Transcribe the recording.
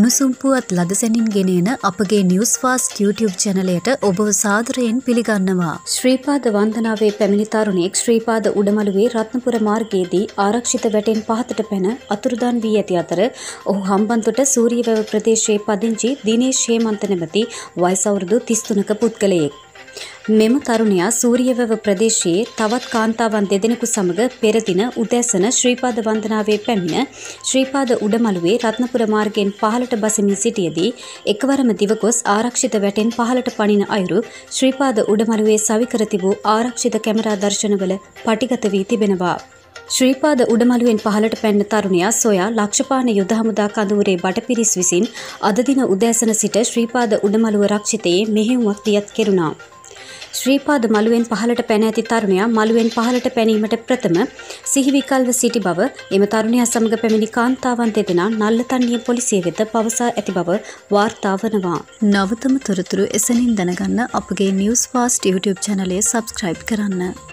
උණුසුම් පුවත් ලදසැනින් ගෙනන අපගේ නිවස් ෆාස්ට YouTube චැනලයට ඔබව සාදරයෙන් පිළිගන්නවා. ශ්‍රීපාද වන්දනාවේ පැමිණිතරුණෙක් ශ්‍රීපාද උඩමළුවේ රත්නපුර මාර්ගයේදී ආරක්ෂිත වැටෙන් පහතට පැන අතුරුදන් වී ඇති අතර ඔහු හම්බන්තොට සූරියවැව ප්‍රදේශයේ පදිංචි දිනේශ් හේමන්ත නැමැති වයස අවුරුදු 33ක පුද්ගලයෙක්. මෙම තරුණයා සූරියවැව ප්‍රදේශයේ තවත් කාන්තාවන් දෙදෙනෙකු සමග පෙර දින උදැසන ශ්‍රීපාද වන්දනාවේ පැමිණ ශ්‍රීපාද උඩමළුවේ රත්නපුර මාර්ගයෙන් පහළට බසිමින් සිටියදී එකවරම දිවගොස් ආරක්ෂිත වැටෙන් පහළට පනින අයුරු ශ්‍රීපාද උඩමළුවේ සවිකර තිබූ ආරක්ෂිත කැමරා දර්ශනවල පටිගත වී තිබෙනවා. ශ්‍රීපාද උඩමළුවෙන් පහළට පැන්න තරුණයා සොයා ලක්ෂපාන යුද හමුදා කඳවුරේ බටපිරිස් විසින් අද දින උදෑසන සිට ශ්‍රීපාද උඩමළුව රක්ෂිතයේ මෙහෙයුමක් දියත් කෙරුණා. ශ්‍රීපාද මළුවෙන් පහළට පැන ඇති තරුණයා මළුවෙන් පහළට පැනීමට ප්‍රථම සිහිවිකල්ව සිටි බව එම තරුණයා සමග පැමිණි කාන්තාවන් දෙදෙනා නල්ලතන්නිය පොලිසිය වෙත පවසා ඇති බව වාර්තා වනවා. නවතම තොරතුරු එසනින් දැනගන්න අපගේ නිවස් ෆාස්ට් YouTube චැනලය සබස්ක්‍රයිබ් කරන්න.